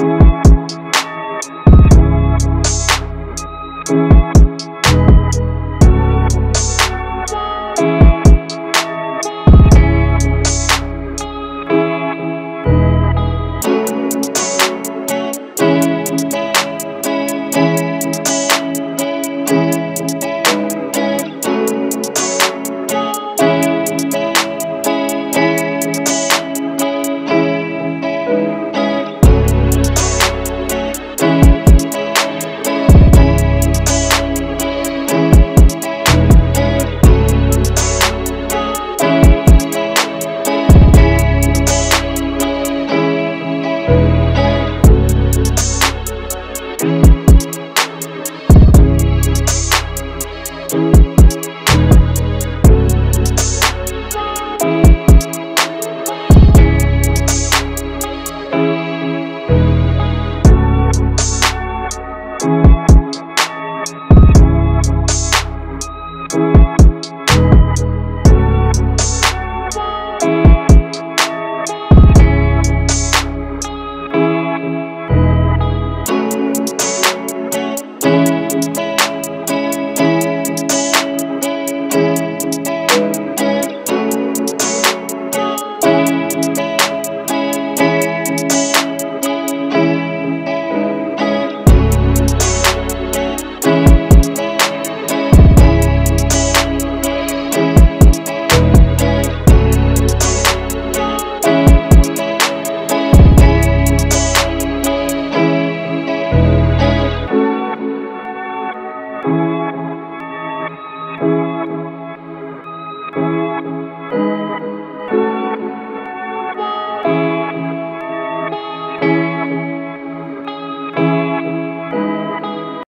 you